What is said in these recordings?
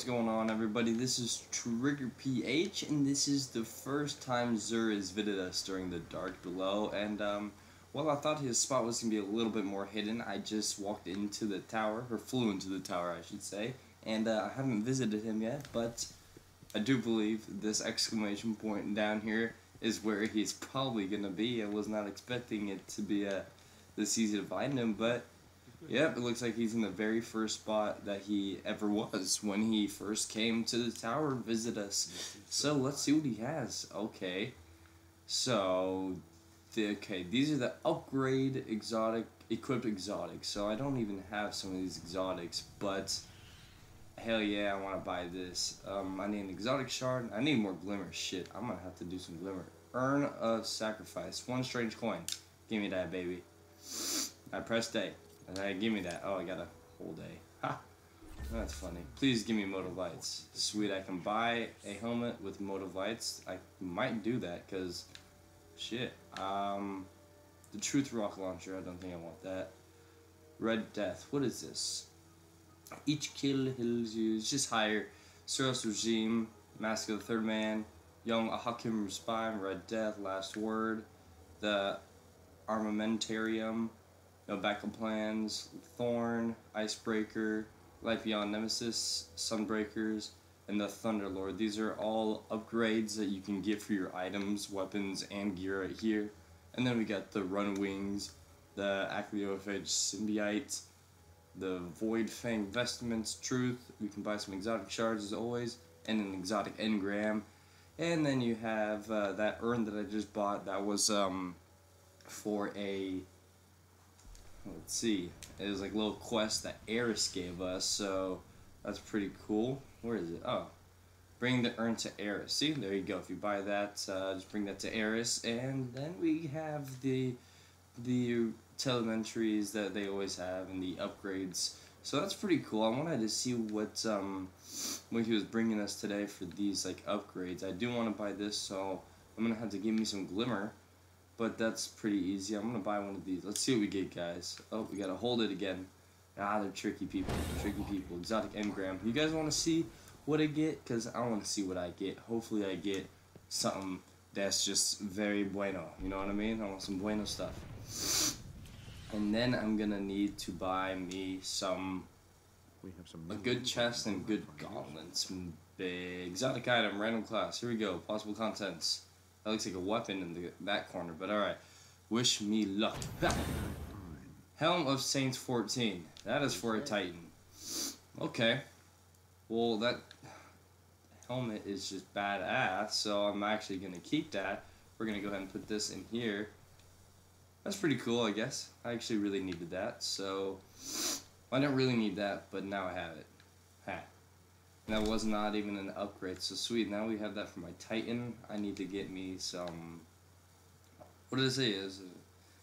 What's going on, everybody? This is Trigger PH, and this is the first time Xur has visited us during the Dark Below. And, um, well, I thought his spot was going to be a little bit more hidden. I just walked into the tower, or flew into the tower, I should say, and uh, I haven't visited him yet, but I do believe this exclamation point down here is where he's probably going to be. I was not expecting it to be uh, this easy to find him, but Yep, it looks like he's in the very first spot that he ever was when he first came to the tower to visit us. So let's see what he has. Okay. So, the, okay, these are the upgrade exotic, equipped exotics. So I don't even have some of these exotics, but hell yeah, I want to buy this. Um, I need an exotic shard. I need more glimmer. Shit, I'm to have to do some glimmer. Urn of Sacrifice. One strange coin. Give me that, baby. I pressed A. And give me that. Oh, I got a whole day. Ha! That's funny. Please give me motive lights. Sweet, I can buy a helmet with motive lights. I might do that, because, shit. Um, the Truth Rock Launcher, I don't think I want that. Red Death, what is this? Each kill heals you, it's just higher. Suros Regime, Mask of the Third Man, Young Ahamkara's Spine, Red Death, Last Word, the Armamentarium, no backup plans, Thorn, Icebreaker, Light Beyond Nemesis, Sunbreakers, and the Thunderlord. These are all upgrades that you can get for your items, weapons, and gear right here. And then we got the Ruin Wings, the Achlyophage Symbiote, the Void Fang Vestments, Truth. We can buy some exotic shards as always, and an exotic engram. And then you have uh, that urn that I just bought that was um, for a let's see. It was like a little quest that Eris gave us, so that's pretty cool. Where is it? Oh, bring the urn to Eris. See, there you go. If you buy that, uh, just bring that to Eris, and then we have the the telemetries that they always have and the upgrades. So that's pretty cool. I wanted to see what um, what he was bringing us today for these like upgrades. I do want to buy this, so I'm gonna have to give me some glimmer but that's pretty easy. I'm gonna buy one of these. Let's see what we get, guys. Oh, we gotta hold it again. Ah, they're tricky people. Tricky people. Exotic engram. You guys want to see what I get? Because I want to see what I get. Hopefully I get something that's just very bueno. You know what I mean? I want some bueno stuff. And then I'm gonna need to buy me some, we have some a good chest and good gauntlets. Big exotic item, random class. Here we go. Possible contents. That looks like a weapon in the back corner, but alright. Wish me luck. Helm of Saints 14. That is for a Titan. Okay. Well, that helmet is just badass, so I'm actually going to keep that. We're going to go ahead and put this in here. That's pretty cool, I guess. I actually really needed that, so... I didn't really need that, but now I have it. Ha. That was not even an upgrade, so sweet. Now we have that for my Titan. I need to get me some. What did it say? Is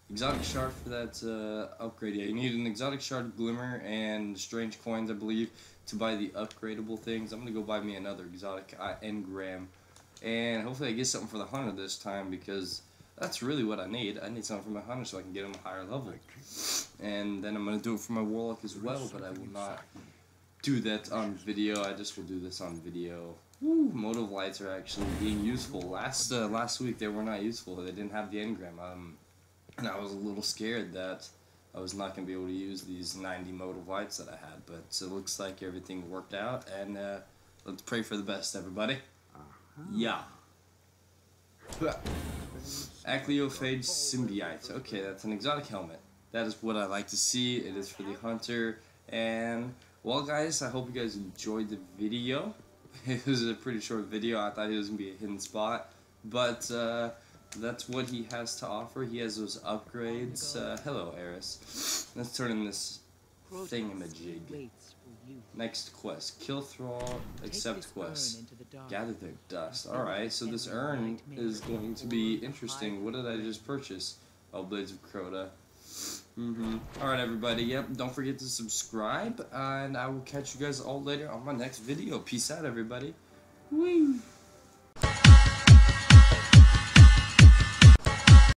exotic shard for that uh, upgrade? Yeah, you need an exotic shard, glimmer, and strange coins, I believe, to buy the upgradable things. I'm gonna go buy me another exotic uh, engram, and hopefully I get something for the hunter this time because that's really what I need. I need something for my hunter so I can get him a higher level, and then I'm gonna do it for my warlock as well. But I will not do that on video. I just will do this on video. Woo, motive lights are actually being useful. Last uh, last week they were not useful. They didn't have the engram. Um, and I was a little scared that I was not going to be able to use these 90 motive lights that I had. But it looks like everything worked out. And uh, let's pray for the best, everybody. Uh -huh. Yeah. Achlyophage Symbiote. Okay, that's an exotic helmet. That is what I like to see. It is for the hunter. And well, guys, I hope you guys enjoyed the video. It was a pretty short video. I thought it was going to be a hidden spot. But uh, that's what he has to offer. He has those upgrades. Uh, hello, Eris. Let's turn in this thingamajig. Next quest. Kill Thrall, accept quest. Gather their dust. Alright, so this urn is going to be interesting. What did I just purchase? Oh, Blades of Crota. Mm-hmm. All right, everybody. Yep. Don't forget to subscribe, and I will catch you guys all later on my next video. Peace out, everybody. Woo.